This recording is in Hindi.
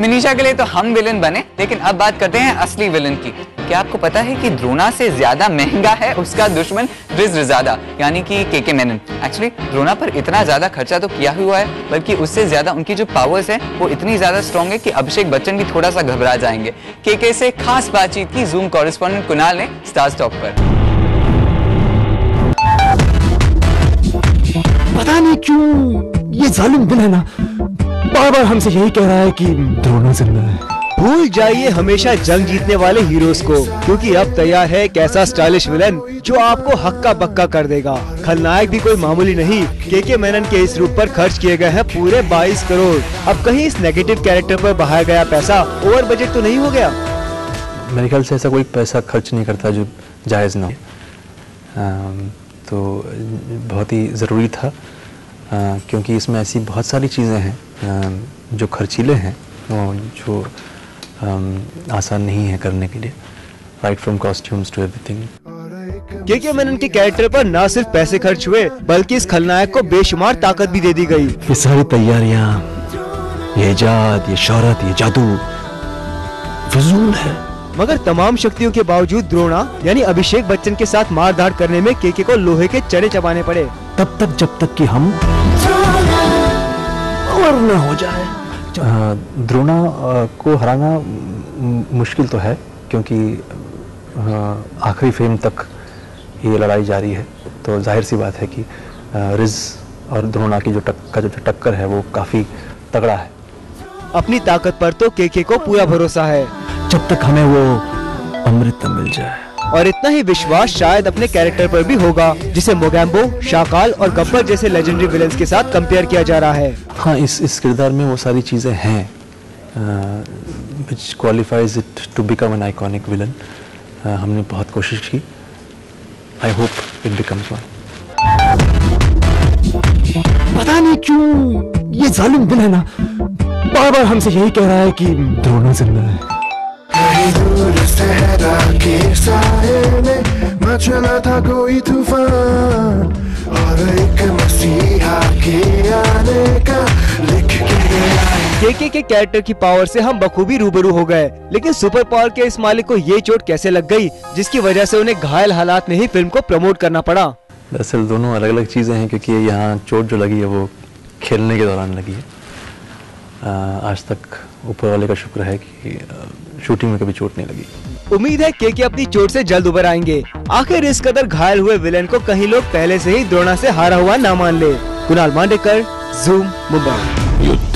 मिनीशा के लिए तो हम विलन बने, लेकिन अब बात करते हैं असली विलन की। क्या आपको पता है कि द्रोणा से ज़्यादा महँगा है उसका दुश्मन रिज रिजादा यानी कि के के मेनन? एक्चुअली द्रोणा पर इतना ज़्यादा खर्चा तो किया हुआ है, बल्कि उससे ज़्यादा उनकी जो पावर्स है, वो इतनी ज़्यादा स्ट्रॉन्ग है कि अभिषेक बच्चन भी थोड़ा सा घबरा जाएँगे। के के से खास बातचीत की जूम कॉरेस्पॉन्डेंट कुणाल ने स्टार स्टॉक पर। पता नहीं क्यों ये जालिम दिल है ना? बार बार हमसे यही कह रहा है कि द्रोणा ज़िंदा है। भूल जाइए हमेशा जंग जीतने वाले हीरोज को क्योंकि अब तैयार है एक ऐसा स्टाइलिश विलन जो आपको हक्का बक्का कर देगा। खलनायक भी कोई मामूली नहीं के के मेनन के इस रूप पर खर्च किए गए हैं पूरे 22 करोड़। अब कहीं इस नेगेटिव कैरेक्टर पर बहाया गया पैसा ओवर बजट तो नहीं हो गया? मेरे ख्याल से ऐसा कोई पैसा खर्च नहीं करता जो जायज़ ना हो। तो बहुत ही ज़रूरी था क्योंकि इसमें ऐसी बहुत सारी चीज़ें हैं जो खर्चीले हैं और जो आसान नहीं है करने के लिए right from costumes to everything K K Menon के कैरेक्टर पर न सिर्फ़ पैसे खर्च हुए बल्कि इस खलनायक को बेशुमार ताकत भी दे दी गई। ये सारी तैयारियाँ ये इजाद ये शौहरत ये जादू फिजूल है। मगर तमाम शक्तियों के बावजूद द्रोणा यानी अभिषेक बच्चन के साथ मार धाड़ करने में केके को लोहे के चने चबाने पड़े। तब तक जब तक कि हम और न हो जाए। द्रोणा को हराना मुश्किल तो है क्योंकि आखिरी फ्रेम तक ये लड़ाई जारी है। तो ज़ाहिर सी बात है कि रिज और द्रोणा की जो टक का जो टक्कर है वो काफ़ी तगड़ा है। अपनी ताकत पर तो केके को पूरा भरोसा है। जब तक हमें वो अमृत मिल जाए। और इतना ही विश्वास शायद अपने कैरेक्टर पर भी होगा जिसे मोगैम्बो शाकाल और गब्बर जैसे लेजेंडरी विलेंस के साथ कंपेयर किया जा रहा है। हाँ इस इस किरदार में वो सारी चीज़ें हैं which qualifies it to become an iconic villain हमने बहुत कोशिश की। I hope it becomes one पता नहीं क्यों ये जालिम दिल है ना। बार बार हमसे यही कह रहा है कि दोनों ज़िंदा है। में मचला था कोई तूफ़ान और एक मसीहा के आने का लिख के केके के कैरेक्टर की पावर से हम बखूबी रूबरू हो गए लेकिन सुपर पावर के इस मालिक को ये चोट कैसे लग गई जिसकी वजह से उन्हें घायल हालात में ही फ़िल्म को प्रमोट करना पड़ा? दरअसल दोनों अलग अलग चीज़ें हैं क्योंकि यहाँ चोट जो लगी है वो खेलने के दौरान लगी है। आज तक ऊपर वाले का शुक्र है कि शूटिंग में कभी चोट नहीं लगी। उम्मीद है के के अपनी चोट से जल्द उबर आएँगे। आखिर इस कदर घायल हुए विलेन को कहीं लोग पहले से ही द्रोणा से हारा हुआ ना मान ले। कुणाल मांडेकर जूम मुंबई